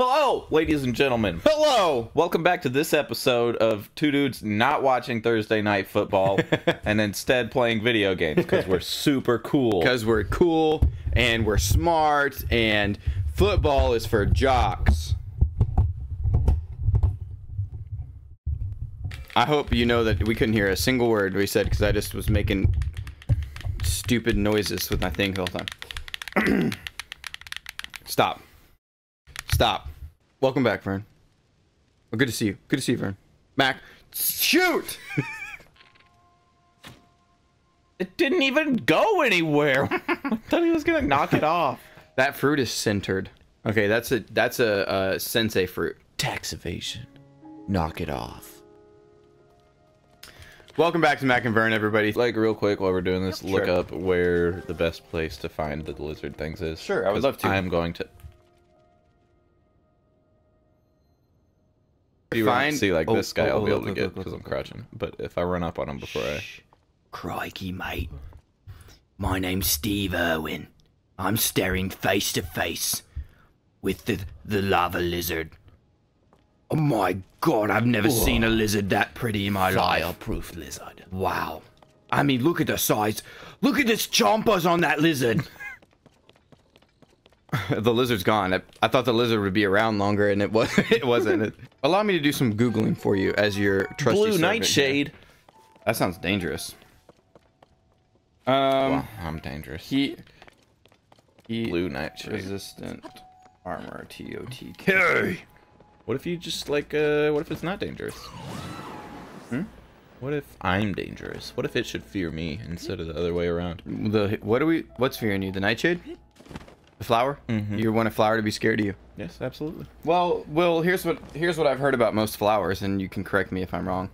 Hello, ladies and gentlemen. Hello. Welcome back to this episode of Two Dudes Not Watching Thursday Night Football and instead playing video games because we're super cool. Because we're cool and we're smart and football is for jocks. I hope you know that we couldn't hear a single word we said because I just was making stupid noises with my thing the whole time. Stop. Stop. Welcome back, Vern. Good to see you. Good to see you, Vern. Mac, shoot! It didn't even go anywhere. I thought he was gonna knock it off. that fruit is centered. Okay, that's a that's a, a sensei fruit. Tax evasion. Knock it off. Welcome back to Mac and Vern, everybody. Like real quick while we're doing this, look up where the best place to find the lizard things is. Sure, I would love to. I'm going to. If you Find- see like oh, this guy, oh, I'll be able to look, get look, look, because I'm crouching. But if I run up on him before I, Crikey, mate. My name's Steve Irwin. I'm staring face to face with the, the lava lizard. Oh my god, I've never seen a lizard that pretty in my life. fireproof lizard. Wow. I mean, look at the size. Look at this chompers on that lizard. the lizard's gone. I, I thought the lizard would be around longer, and it was it wasn't. It- Allow me to do some googling for you as your trusty Blue servant here. nightshade. That sounds dangerous. Um, Well, I'm dangerous. he he Blue nightshade. resistant armor TOT. Hey! What if you just like? uh What if it's not dangerous? Hmm. What if I'm dangerous? What if it should fear me instead of the other way around? The what do we? What's fearing you? The nightshade? The flower? Mhm. You want a flower to be scared of you? Yes, absolutely. Well, Will, here's what here's what I've heard about most flowers, and you can correct me if I'm wrong.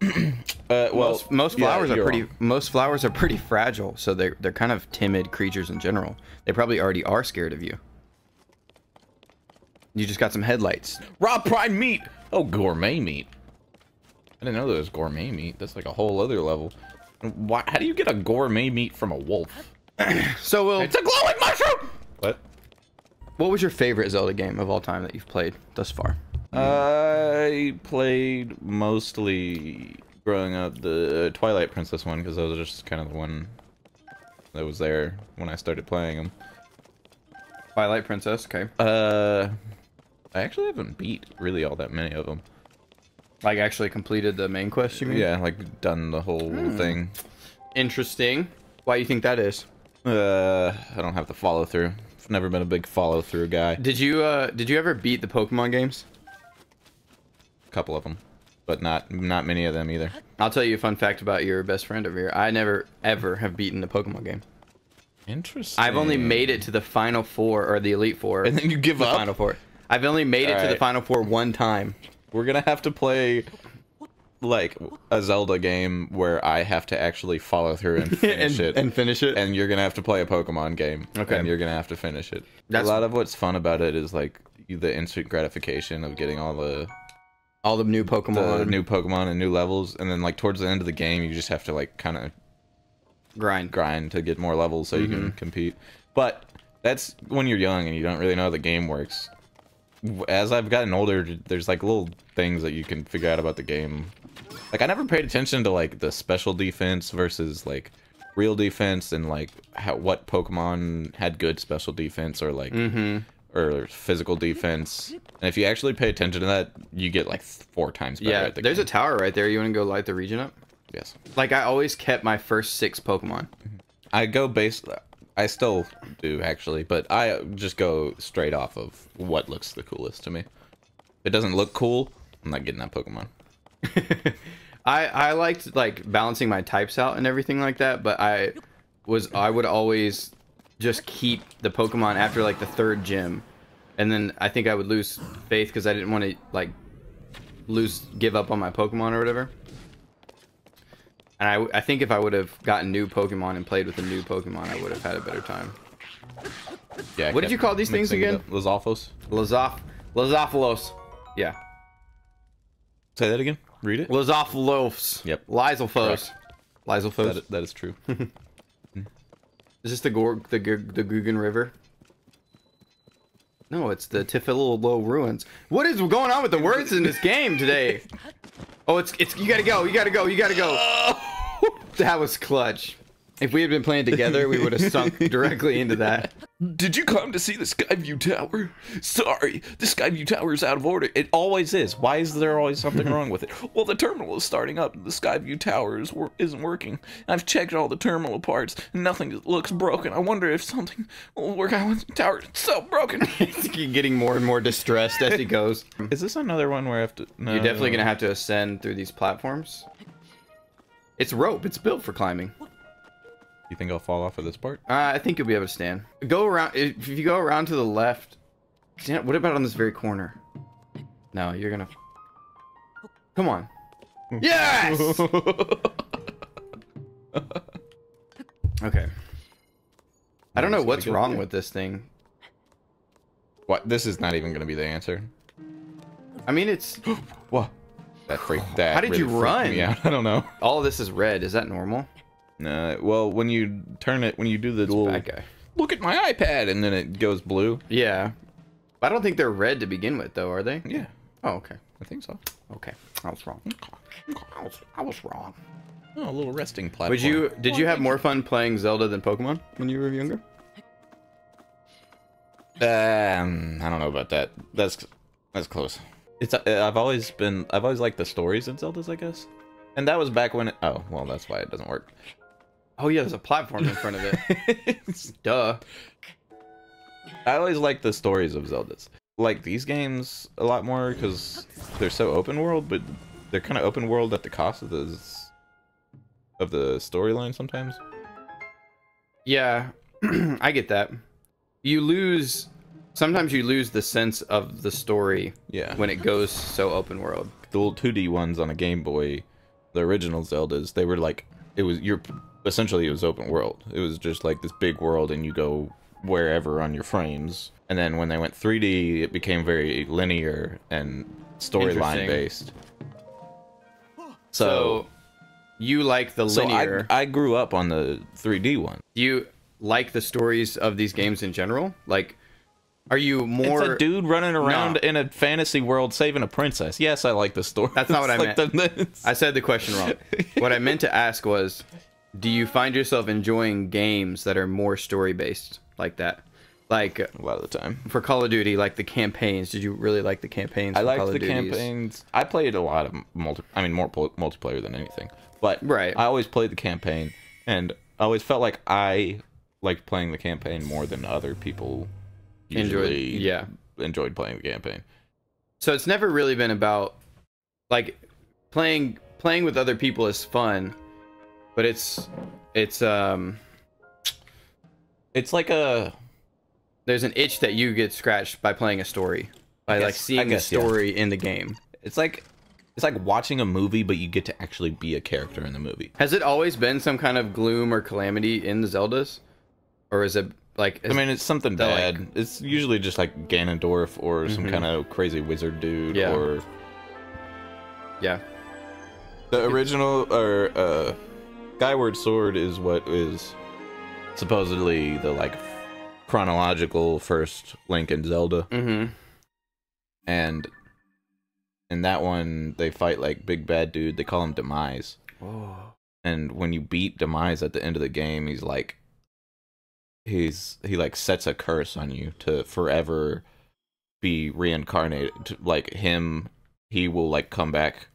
Uh, well, most most flowers are you're pretty wrong. most flowers are pretty fragile, so they're they're kind of timid creatures in general. They probably already are scared of you. You just got some headlights. raw prime meat. Oh, gourmet meat. I didn't know there was gourmet meat. That's like a whole other level. Why? How do you get a gourmet meat from a wolf? So, Will, It's a glowing mushroom. What? what was your favorite Zelda game of all time that you've played thus far? I played mostly growing up the Twilight Princess one because that was just kind of the one that was there when I started playing them. Twilight Princess. Okay. Uh, I actually haven't beat really all that many of them. Like actually completed the main quest. You mean? Yeah, like done the whole thing. Interesting. Why do you think that is? Uh, I don't have the follow through. I've never been a big follow through guy. Did you uh did you ever beat the Pokemon games? A couple of them, but not not many of them either. I'll tell you a fun fact about your best friend over here. I never ever have beaten the Pokemon game. Interesting. I've only made it to the final four or the elite four. And then you give the up. final four. I've only made it to the final four one time. We're gonna have to play like a Zelda game where I have to actually follow through and finish and, it. and finish it. and you're gonna have to play a Pokemon game. Okay. And you're gonna have to finish it. That's- a lot of what's fun about it is like the instant gratification of getting all the, all the new the Pokemon new Pokemon and new levels, and then like towards the end of the game, you just have to like kind of grind. grind to get more levels so you Mm-hmm. can compete. But that's when you're young and you don't really know how the game works. As I've gotten older, there's like little things that you can figure out about the game. Like I never paid attention to like the special defense versus like real defense and like how what Pokemon had good special defense or like Mm-hmm. or physical defense. And if you actually pay attention to that, you get like four times better Yeah, at the there's game. a tower right there. You want to go light the region up? yes. Like I always kept my first six Pokemon. I go base. I still do actually, but I just go straight off of what looks the coolest to me. If it doesn't look cool, I'm not getting that Pokemon. I I liked like balancing my types out and everything like that, but I was I would always just keep the Pokemon after like the third gym, and then I think I would lose faith because I didn't want to like lose give up on my Pokemon or whatever. And I, I think if I would have gotten new Pokemon and played with a new Pokemon, I would have had a better time. Yeah. What did you call these things again? Lazophos. Lazoph Lazophilos. Yeah. Say that again. Read it. Lazophilos. Yep. Lysolphos. Correct. Lysolphos. That, that is true. Is this the Gorg, the the Guggen River? No, it's the Tifilolo ruins. What is going on with the words in this game today? Oh, it's it's you gotta go, you gotta go, you gotta go. That was clutch. If we had been playing together, we would have sunk directly into that. Did you come to see the Skyview Tower? Sorry, the Skyview Tower is out of order. It always is. Why is there always something wrong with it? Well, the terminal is starting up. The Skyview Tower is, wor- isn't working. I've checked all the terminal parts. and Nothing looks broken. I wonder if something will work out with the tower. It's so broken. He's getting more and more distressed as he goes. is this another one where I have to? No. You're definitely gonna have to ascend through these platforms. It's rope. It's built for climbing. You think I'll fall off of this part? Uh, I think you'll be able to stand. Go around. If you go around to the left. What about on this very corner? No, you're gonna. Come on. Yes. okay. I don't know what's wrong with this thing. What? This is not even gonna be the answer. I mean, it's What? That freaked. That How did you really freaked run? Me out. I don't know. all of this is red. Is that normal? No. Well, when you turn it, when you do the little guy. look at my iPad, and then it goes blue. Yeah. I don't think they're red to begin with, though, are they? Yeah, Oh, okay. I think so. Okay. I was wrong. I was, I was wrong. Oh, a little resting platform. Would you? Did you have more fun playing Zelda than Pokemon when you were younger? Um, I don't know about that. That's that's close. It's uh, I've always been I've always liked the stories in Zelda's, I guess. And that was back when. It, oh, well, that's why it doesn't work. Oh yeah, there's a platform in front of it. Duh. I always like the stories of Zelda's. Like these games a lot more because they're so open world, but they're kind of open world at the cost of the of the storyline sometimes. Yeah, I get that. You lose. Sometimes you lose the sense of the story Yeah. when it goes so open world. the old 2D ones on a Game Boy, the original Zeldas, they were like it was you're essentially it was open world. It was just like this big world and you go wherever on your frames. And then when they went 3D, it became very linear and storyline based. So, you like the linear. So. I, I grew up on the 3D one. Do you like the stories of these games in general? Like, are you more? it's a dude running around No. in a fantasy world saving a princess. Yes, I like the story. That's not what I like the- I said the question wrong. what I meant to ask was, do you find yourself enjoying games that are more story based like that? Like a lot of the time. for Call of Duty, like the campaigns. Did you really like the campaigns? I liked the Duties? campaigns. I played a lot of multi. I mean, more multiplayer than anything. But Right. I always played the campaign, and I always felt like I liked playing the campaign more than other people Enjoyed- usually yeah. enjoyed playing the campaign. So it's never really been about like playing playing with other people is fun, but it's it's um It's like a there's an itch that you get scratched by playing a story. By like guess- I seeing guess, yeah. story in the game. it's like it's like watching a movie, but you get to actually be a character in the movie. Has it always been some kind of gloom or calamity in the Zeldas? Or is it like I mean, it's something They're like- bad. it's usually just like Ganondorf or some Mhm. kind of crazy wizard dude Yeah. or yeah. The original or uh Skyward Sword is what is supposedly the like chronological first Link and Zelda. Mm-hmm. and in that one they fight like big bad dude. They call him Demise. Oh. and when you beat Demise at the end of the game he's like he's he like sets a curse on you to forever be reincarnated. Like him he will like come back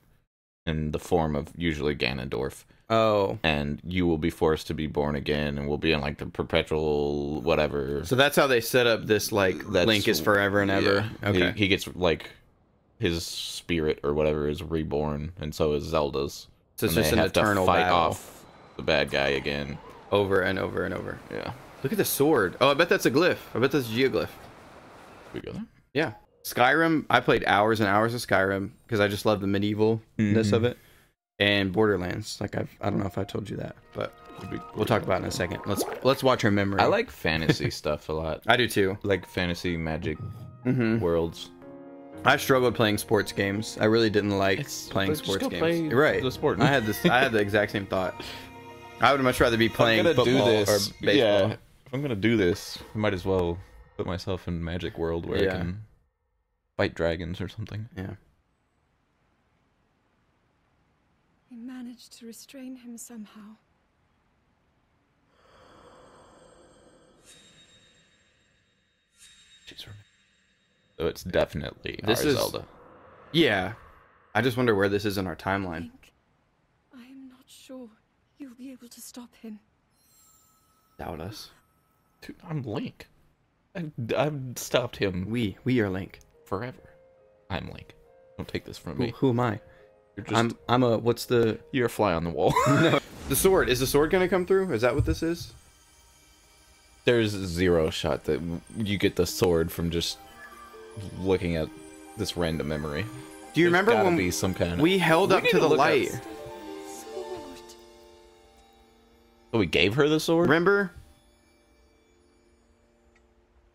in the form of usually Ganondorf Oh. and you will be forced to be born again and will be in like the perpetual whatever So that's how they set up this like That's- Link is forever and ever. Yeah. Okay. he, he gets like his spirit or whatever is reborn and so is zelda's so it's and just they an have to eternal fight battle off the bad guy again over and over and over. yeah Look at the sword. Oh, I bet that's a glyph. I bet that's a geoglyph. we go there Yeah. Skyrim, I played hours and hours of Skyrim because I just love the medievalness Mhm. of it. And Borderlands, like I've, I don't know if I told you that, but we'll talk about it in a second. Let's let's watch her memory. i like fantasy stuff a lot I do too. like fantasy magic hmm worlds I struggled playing sports games. I really didn't like It's- playing just sports go games. play right. the sport. I had this. I had the exact same thought. I would much rather be playing football do this or baseball. yeah if i'm gonna do this i might as well put myself in magic world where Yeah. I can fight dragons or something. Yeah. We managed to restrain him somehow. She's from. So it's definitely This our is- Zelda. Yeah. I just wonder where this is in our timeline. Link, I am not sure you'll be able to stop him. Doubt us. Dude, I'm Link. I've, I've stopped him We we are Link. forever. I'm Link. Don't take this from Who, me. who am I? You're just I'm I'm a what's the you're a fly on the wall. no. the sword? Is the sword gonna come through? Is that what this is? There's zero shot that you get the sword from just looking at this random memory. Do you There's remember gotta when be some kind of we held We up need to to the look light? Sword. Oh, so we gave her the sword. Remember?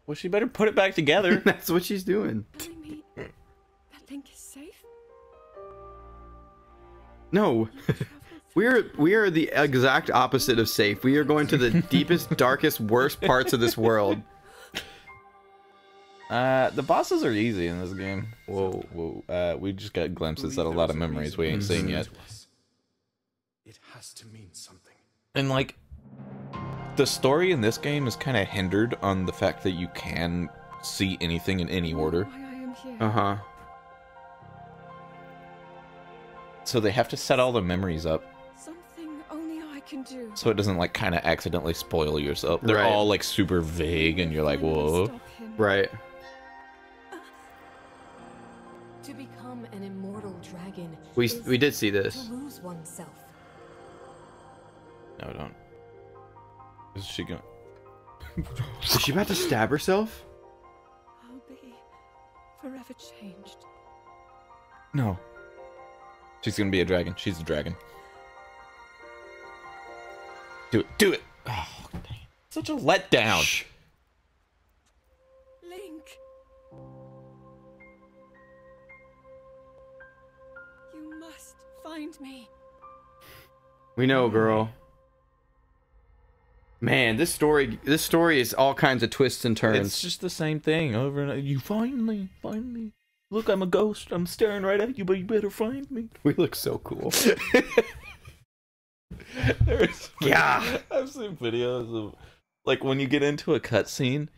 Well, she better put it back together. That's what she's doing. No. We're we are the exact opposite of safe. We are going to the deepest, darkest, worst parts of this world. Uh, the bosses are easy in this game. Whoa. Whoa. Uh, we just got glimpses at a lot of memories we ain't seen yet. It has to mean something. And like, the story in this game is kind of hindered on the fact that you can see anything in any order. Why I am here. Uh huh. So they have to set all the memories up Something only I can do. so it doesn't like kind of accidentally spoil yourself. They're Right. all like super vague, and you're like, whoa. Right. To become an immortal dragon. We we did see this. To lose oneself. No, don't. Is she going? Is she about to stab herself? I'll be forever changed. No. She's gonna be a dragon. She's a dragon. Do it. Do it. Oh, dang. Such a letdown. Link! You must find me. We know, girl. Man, this story this story is all kinds of twists and turns. It's just the same thing over and over. You find me. Find me. Look, I'm a ghost. I'm staring right at you, but you better find me. we look so cool. There's, Yeah. I've seen videos of like when you get into a cutscene,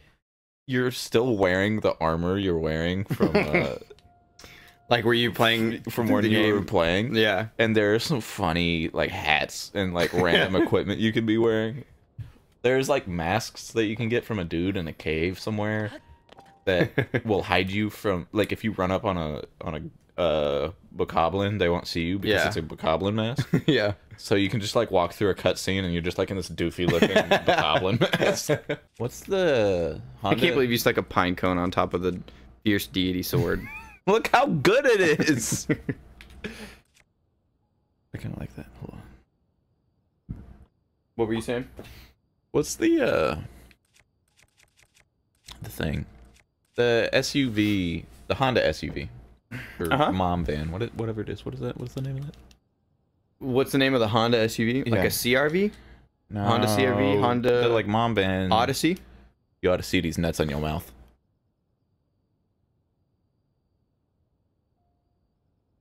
you're still wearing the armor you're wearing from uh, like were you playing from through when the you were playing. Yeah. And there are some funny like hats and like random equipment you could be wearing. There's like masks that you can get from a dude in a cave somewhere that will hide you from like if you run up on a on a uh bokoblin, they won't see you because Yeah. it's a bokoblin mask. yeah. So you can just like walk through a cutscene and you're just like in this doofy looking bokoblin mask. What's the I can't believe you stuck a pine cone on top of the fierce deity sword. Look how good it is. I kind of like that. Hold on. what were you saying? What's the uh the thing? The SUV, the Honda SUV or Uh-huh. mom van, what it, whatever it is. What is that? What's the name of that? What's the name of the Honda SUV? Like a CRV? Honda CR-V, No, Honda- the, like mom van. Odyssey? You ought to see these nuts on your mouth.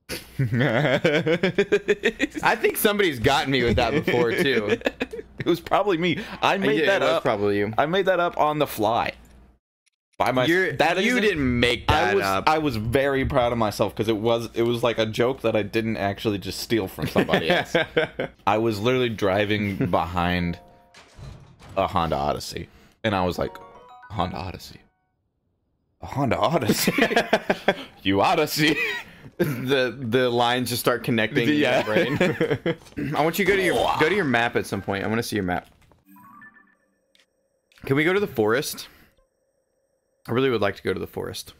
I think somebody's gotten me with that before too. It was probably me. I made Yeah, that up. probably you. I made that up on the fly. By my You're, that you didn't make I that was up. I was very proud of myself because it was it was like a joke that I didn't actually just steal from somebody else. I was literally driving behind a Honda Odyssey, and I was like, Honda Odyssey, a Honda Odyssey, you Odyssey. the the lines just start connecting Yeah. in your brain. I want you to go to your go to your map at some point. I want to see your map. Can we go to the forest? I really would like to go to the forest.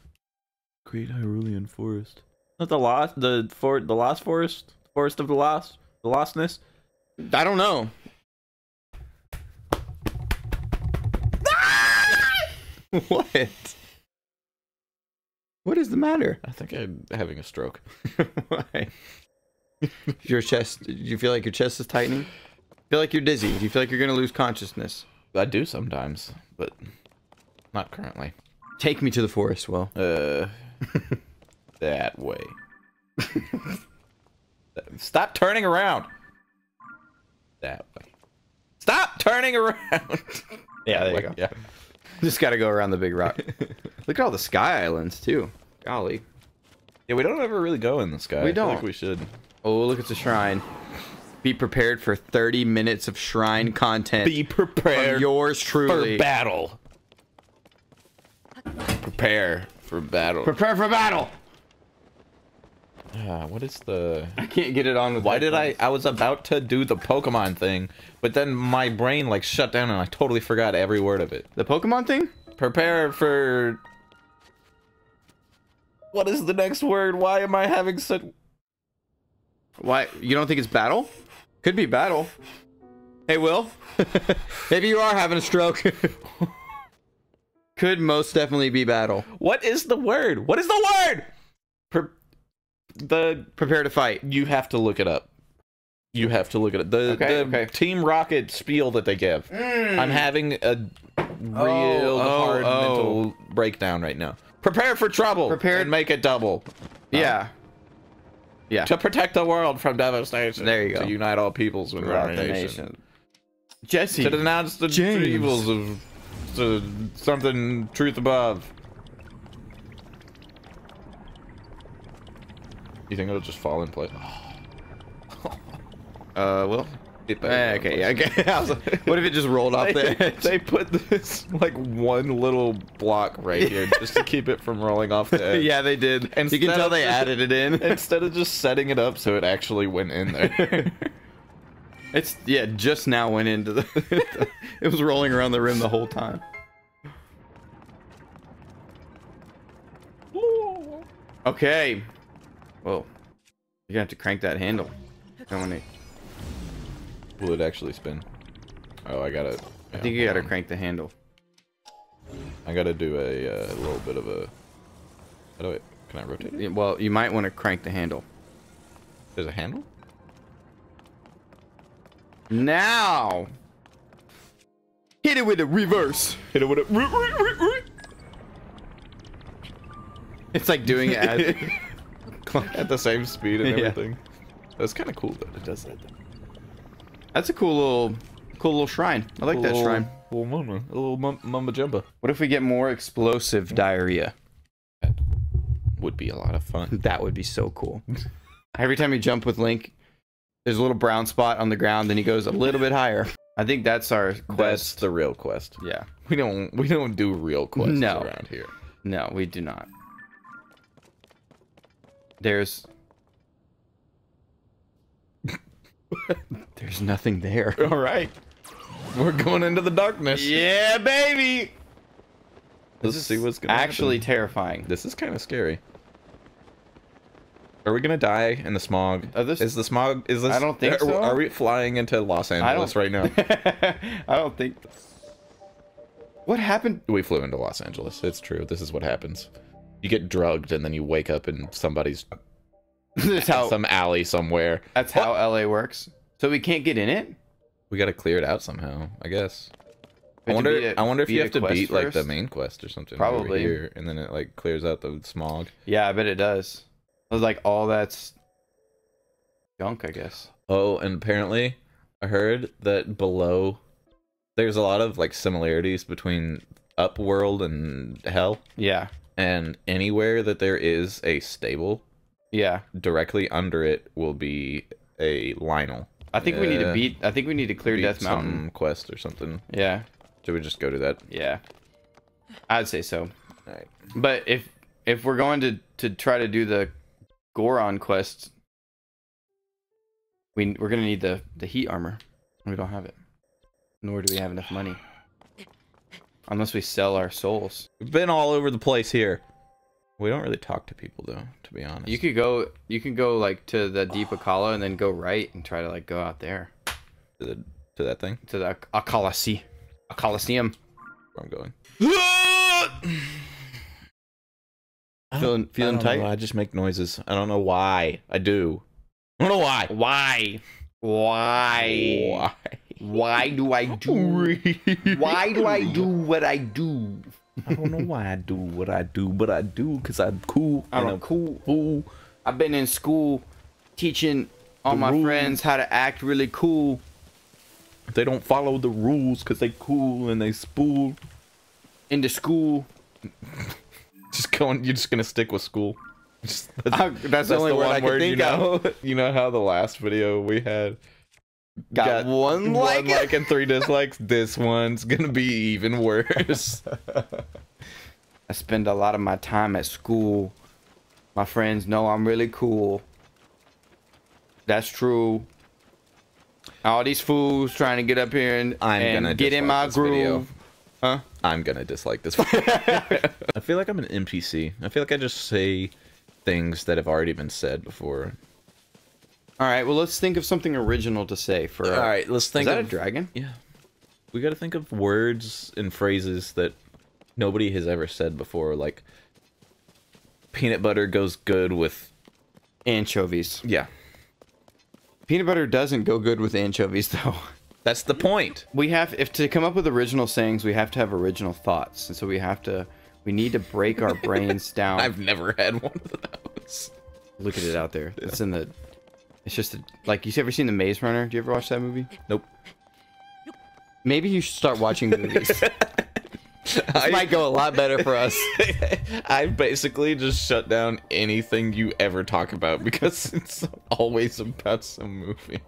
Great Hyrulean Forest. Not the lost, the for the lost forest, forest of the lost, the lostness. I don't know. what? What is the matter? I think I'm having a stroke. Why? your chest. Do you feel like your chest is tightening? Feel like you're dizzy? Do you feel like you're gonna lose consciousness? I do sometimes, but Not currently. Take me to the forest, Will. Uh, that way. Stop turning around. That way. Stop turning around. Yeah, That way, Yeah. Just gotta go around the big rock. Look at all the sky islands too. Golly. Yeah, we don't ever really go in the sky. We I feel like don't. we should. Oh, look at the shrine. Be prepared for 30 minutes of shrine content. Be prepared yours truly. for battle. Prepare for battle. Prepare for battle. Ah, what is the? I can't get it on with Why did I? I was about to do the Pokemon thing, but then my brain like shut down and I totally forgot every word of it. The Pokemon thing? Prepare for. What is the next word? Why am I having such? Why? You don't think it's battle? Could be battle. Hey, Will. Maybe you are having a stroke. Could most definitely be battle. What is the word? What is the word? Pre- the Prepare to fight. you have to look it up. You have to look at it. The, Okay, the okay. Team Rocket spiel that they give. Mm. I'm having a real oh, oh, hard oh. mental breakdown right now. Prepare for trouble. Prepare- and make it double. Yeah. Yeah. To protect the world from devastation. There you go. To unite all peoples within Throughout our the nation. nation. Jessie. To denounce the James. evils of to something truth above. You think it'll just fall in place? Uh, Will. It Eh, okay, yeah, okay. Like, what if it just rolled off the edge? they put this like one little block right here just to keep it from rolling off the edge. yeah, they did. And you Instead can tell they just- added it in. Instead of just setting it up so it actually went in there. It's yeah, just now went into the. it was rolling around the rim the whole time. Okay. Whoa. You're gonna have to crank that handle. Don't wanna- Will it actually spin? Oh, I gotta. I think you gotta crank the handle. I gotta do a uh, little bit of a. How do I? Can I rotate it? Well, you might want to crank the handle. There's a handle. Now. Hit it with a reverse. Hit it with a. It's like doing it as. At the same speed and Yeah. everything. That's kind of cool that it does that. That's a cool little, cool little shrine. I like that Little- shrine. Little mama, a little mum- mumba jumba. What if we get more explosive diarrhea? Would be a lot of fun. That would be so cool. Every time you jump with Link, there's a little brown spot on the ground, then he goes a little bit higher. I think that's our quest. That's the real quest. Yeah. We don't we don't do real quests No. around here. No, we do not. There's. There's nothing there. All right, we're going into the darkness. Yeah, baby. Let's see what's gonna Actually happen. terrifying. This is kind of scary. Are we gonna die in the smog? Uh, this- is the smog? Is this? I don't think are, so. Are we flying into Los Angeles right now? I don't think. What happened? we flew into Los Angeles. It's true. This is what happens. You get drugged and then you wake up in somebody's that's how. some alley somewhere. That's how LA works. So we can't get in it. We got to clear it out somehow. I guess. I wonder. a- I wonder if you have to beat like the main quest or something. Probably. here, and then it like clears out the smog. Yeah, I bet it does. Was like, all that's junk, I guess. Oh, and apparently, I heard that below, there's a lot of like similarities between Upworld and Hell, Yeah, and anywhere that there is a stable, yeah. directly under it will be a Lionel. I think we need to beat. I think we need to clear Beat Death Mountain. quest or something. Yeah, Should we just go to that? yeah. I'd say so. Alright. But if if we're going to to try to do the Goron quest, we we're gonna need the the heat armor. We don't have it. Nor do we have enough money. Unless we sell our souls. We've been all over the place here. We don't really talk to people though, to be honest. You could go. You can go like to the Deep Akkala and then go right and try to like go out there to, the, to that thing. to the Akalasi, a Coliseum. Where I'm going. Feeling feeling I tight. know, I just make noises. I don't know why. I do. I don't know why. Why? Why? Why? Why do I do? Why do I do what I do? I don't know why I do what I do, but I do because I'm cool. I'm and a I'm cool fool. I've been in school teaching all The my rules. friends how to act really cool. They don't follow the rules because they cool and they spool. Into school. Just going. You're just gonna stick with school. Just, I- that's the only word I can you think know. of. You know how the last video we had Got, one like. like and three dislikes. This one's gonna be even worse. I spend a lot of my time at school. My friends know I'm really cool. That's true. All these fools trying to get up here and, I'm and gonna get in my this video. groove. Huh? I'm gonna dislike this. I feel like I'm an NPC. I feel like I just say things that have already been said before. All right, well, let's think of something original to say for. All right, let's think. Is that of a dragon? Yeah. We got to think of words and phrases that nobody has ever said before like peanut butter goes good with Anchovies. yeah. Peanut butter doesn't go good with anchovies, though. That's the point. We have, if to come up with original sayings, we have to have original thoughts, and so we have to, we need to break our brains down. I've never had one of those. Look at it out there. It's in the. It's just a, like you ever seen the Maze Runner? Do you ever watch that movie? Nope. Maybe you should start watching movies. this I, might go a lot better for us. I basically just shut down anything you ever talk about because it's always about some movie.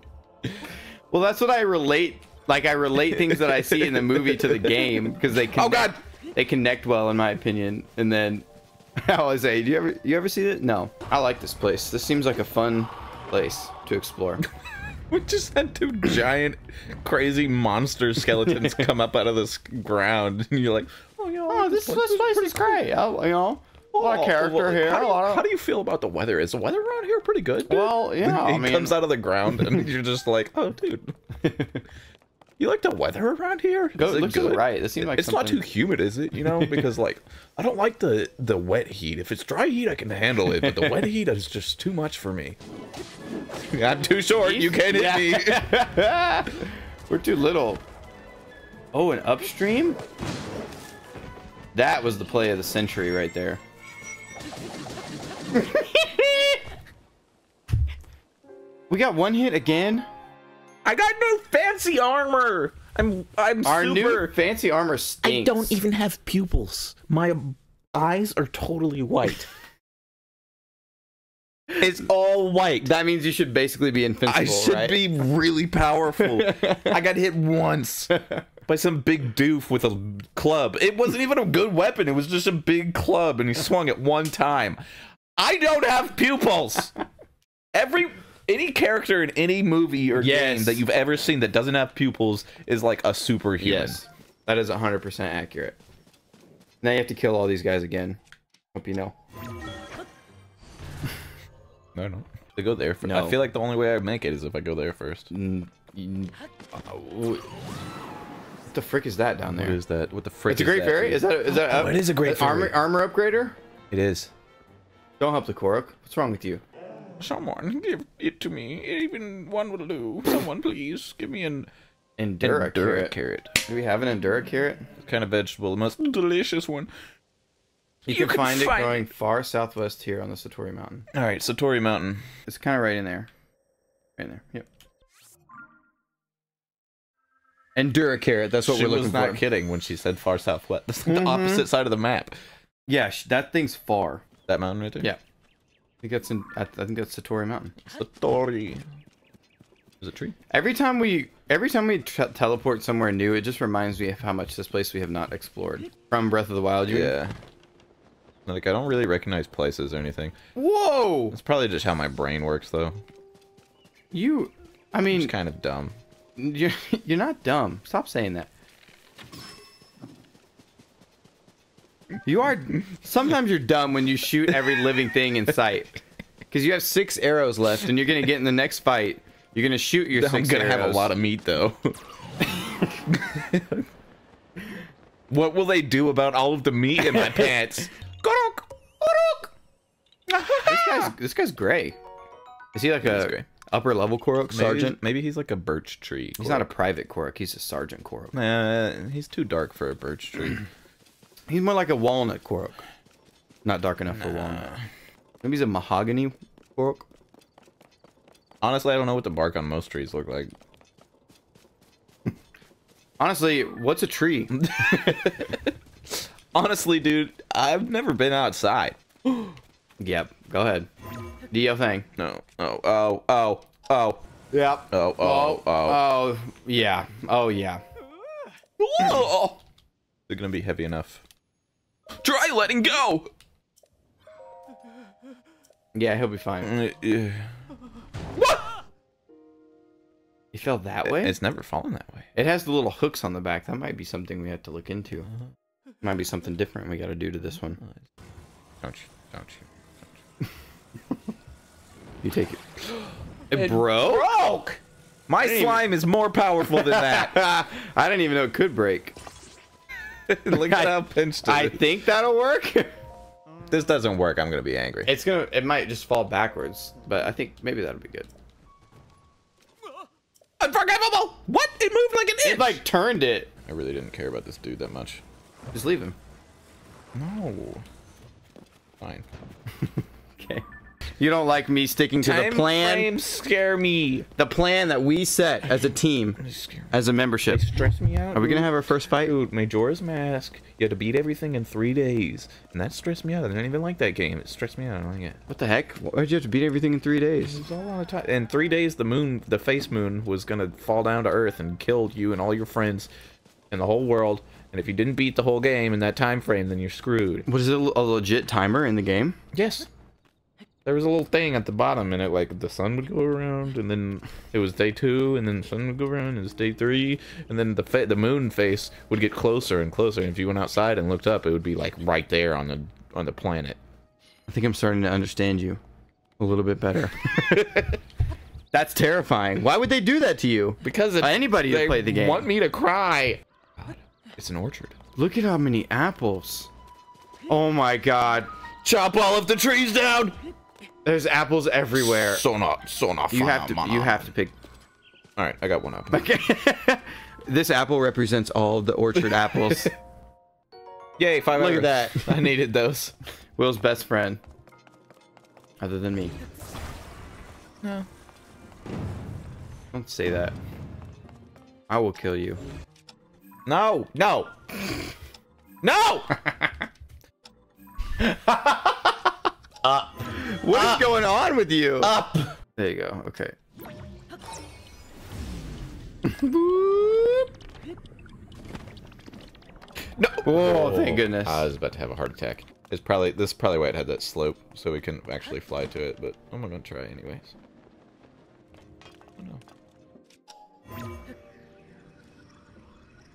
Well, that's what I relate. Like I relate things that I see in the movie to the game because they connect, Oh, God. they connect well in my opinion. And then I always say, "Do you ever you ever see it?" No. I like this place. This seems like a fun place to explore. We just had two giant, crazy monster skeletons come up out of this ground, and you're like, "Oh, you know, oh, this, this place is great. I, you know, a lot of character here. How do, you, how do you feel about the weather? Is the weather around here pretty good? Dude? Well, yeah, he I mean- comes out of the ground, and you're just like, "Oh, dude, you like the weather around here? Go it look to the good?" right. This seems like it's not too humid, is it? You know, because like I don't like the the wet heat. If it's dry heat, I can handle it, but the wet heat is just too much for me. I'm too short. You can't hit me. We're too little. Oh, an upstream? That was the play of the century right there. we got one hit again. I got new fancy armor. I'm I'm Our super. new fancy armor stinks. I don't even have pupils. My eyes are totally white. it's all white. That means you should basically be invincible, I should right? be really powerful. I got hit once by some big doof with a club. It wasn't even a good weapon. It was just a big club, and he swung it one time. I don't have pupils. Every any character in any movie or Yes. game that you've ever seen that doesn't have pupils is like a superhuman. Yes, that is 100% accurate. Now you have to kill all these guys again. Hope you know. No, no. To go there. For, No. I feel like the only way I make it is if I go there first. Mm, mm, uh, What the frick is that down What there? is that? What the frick? Is that? It's a great fairy. Is that is that Oh, it is a great an armor fairy. armor upgrader? It is. Don't help the Korok. What's wrong with you? Someone give it to me. Even one will do. Someone please give me an Endura, carrot. carrot. Do we have an Endura carrot? Kind of vegetable, the most delicious one. You, You can, can find, find- it growing far southwest here on the Satori Mountain. All right, Satori Mountain. It's kind of right in there. Right in there. Yep. Endura carrot. That's what she we're looking was not kidding when she said far southwest. That's like the Mhm. opposite side of the map. Yeah, that thing's far. That mountain right there. Yeah. I think that's in. I, I think that's Satori Mountain. Satori. Is it tree? Every time we, every time we teleport somewhere new, it just reminds me of how much this place we have not explored from Breath of the Wild. You- Yeah. Like I don't really recognize places or anything. Whoa! It's probably just how my brain works, though. You, I mean, It's kind of dumb. you're you're not dumb. Stop saying that. You are. Sometimes you're dumb when you shoot every living thing in sight. Because you have six arrows left, and you're gonna get in the next fight. You're gonna shoot your I'm six gonna have a lot of meat though. what will they do about all of the meat in my pants? This guy's this guy's gray. Is he like He's a gray. upper level Korok sergeant? Maybe he's like a birch tree. He's not a private Korok. He's a sergeant Korok. Nah, he's too dark for a birch tree. He's more like a walnut Korok. Not dark enough for walnut. Maybe he's a mahogany Korok. Honestly, I don't know what the bark on most trees look like. Honestly, what's a tree? Honestly, dude, I've never been outside. yep. Go ahead. Do your thing. No. Oh, oh, oh, oh. Yep. Oh, oh, oh. Oh, oh yeah. Oh, yeah. Oh. They're gonna be heavy enough. Try letting go! Yeah, he'll be fine. Uh, uh, He fell that way? It's never fallen that way. It has the little hooks on the back. That might be something we have to look into. Might be something different we got to do to this one. Don't you? Don't you? You take it. It broke? Broke! My didn't even- slime is more powerful than that. I didn't even know it could break. Look at how pinched it I think that'll work. This doesn't work. I'm gonna be angry. It's gonna. It might just fall backwards, but I think maybe that'll be good. Unforgivable! What? It moved like an It like turned it. I really didn't care about this dude that much. Just leave him. No. Fine. Okay. You don't like me sticking to the plan. frames scare me. The plan that we set as a team, They scare me. as a membership. They stress me out. Are we gonna have our first fight? Dude, Majora's Mask. You had to beat everything in three days, and that stressed me out. I didn't even like that game. It stressed me out. I don't like it. What the heck? Why'd you have to beat everything in three It days? was all a lot of time. In three days, the moon, the face moon, was gonna fall down to Earth and kill you and all your friends, and the whole world. And if you didn't beat the whole game in that time frame, then you're screwed. Was it a legit timer in the game? Yes. There was a little thing at the bottom, and it like the sun would go around, and then it was day two, and then the sun would go around, and it's day three, and then the fa- the moon face would get closer and closer. And if you went outside and looked up, it would be like right there on the on the planet. I think I'm starting to understand you a little bit better. That's terrifying. Why would they do that to you? Because Uh, anybody that played the game. want me to cry. It's an orchard. Look at how many apples. Oh my god. Chop all of the trees down. There's apples everywhere. So not, so not. You have to you have to pick All right, I got one up. This apple represents all the orchard apples. Yay, five. Look at that. I needed those. Will's best friend. Other than me. No. Don't say that. I will kill you. No, no, no. What is uh, going on with you? Up. There you go. Okay. No. Oh, thank goodness. I was about to have a heart attack. It's probably this is probably why it had that slope, so we can actually fly to it. But I'm gonna try anyways.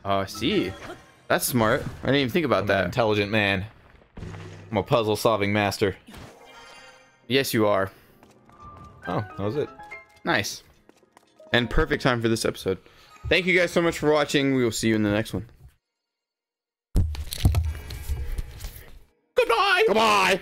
Oh, I see. That's smart. I didn't even think about I'm an that. intelligent man. I'm a puzzle-solving master. Yes, you are. Oh, that was it. Nice. And perfect time for this episode. Thank you guys so much for watching. We will see you in the next one. Goodbye. Goodbye.